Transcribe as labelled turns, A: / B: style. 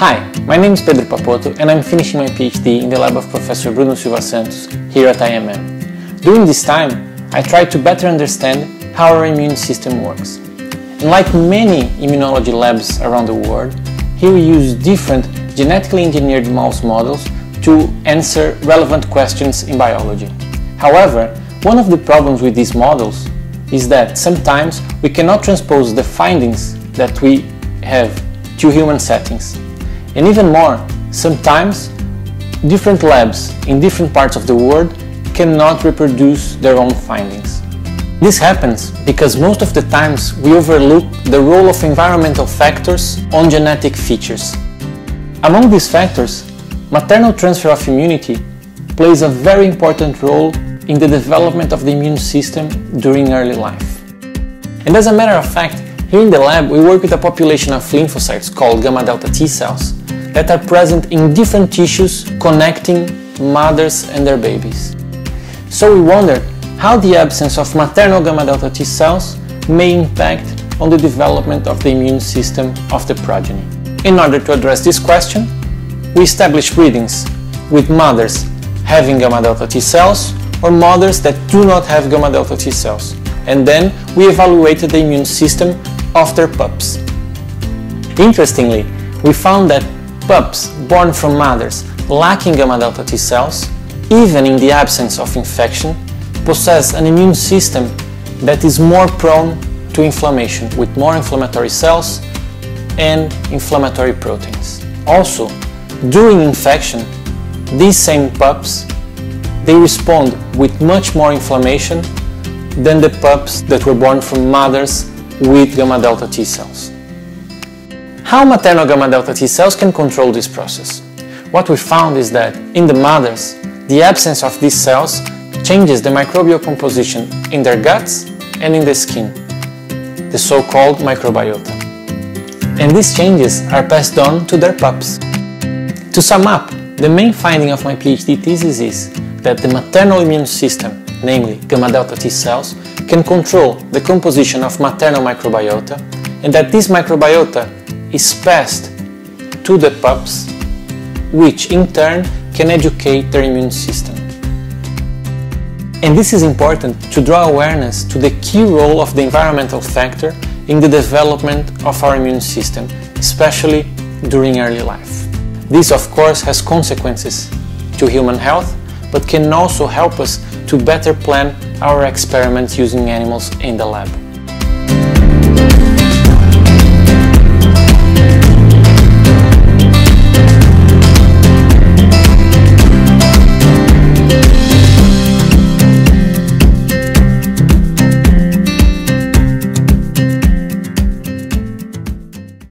A: Hi, my name is Pedro Papotto and I'm finishing my PhD in the lab of Professor Bruno Silva Santos here at IMM. During this time, I tried to better understand how our immune system works. And like many immunology labs around the world, here we use different genetically engineered mouse models to answer relevant questions in biology. However, one of the problems with these models is that sometimes we cannot transpose the findings that we have to human settings. And even more, sometimes different labs in different parts of the world cannot reproduce their own findings. This happens because most of the times we overlook the role of environmental factors on genetic features. Among these factors, maternal transfer of immunity plays a very important role in the development of the immune system during early life. And as a matter of fact, here in the lab we work with a population of lymphocytes called gamma delta T cells that are present in different tissues connecting mothers and their babies. So we wondered how the absence of maternal gamma delta T cells may impact on the development of the immune system of the progeny. In order to address this question, we established breedings with mothers having gamma delta T cells or mothers that do not have gamma delta T cells. And then we evaluated the immune system of their pups. Interestingly, we found that pups born from mothers lacking gamma delta T cells, even in the absence of infection, possess an immune system that is more prone to inflammation with more inflammatory cells and inflammatory proteins. Also, during infection, these same pups they respond with much more inflammation than the pups that were born from mothers with gamma delta T cells. How maternal gamma delta T cells can control this process? What we found is that in the mothers, the absence of these cells changes the microbial composition in their guts and in the skin, the so-called microbiota. And these changes are passed on to their pups. To sum up, the main finding of my PhD thesis is that the maternal immune system, namely gamma delta T cells, can control the composition of maternal microbiota and that this microbiota is passed to the pups, which in turn can educate their immune system. And this is important to draw awareness to the key role of the environmental factor in the development of our immune system, especially during early life. This, of course, has consequences to human health but can also help us to better plan our experiments using animals in the lab.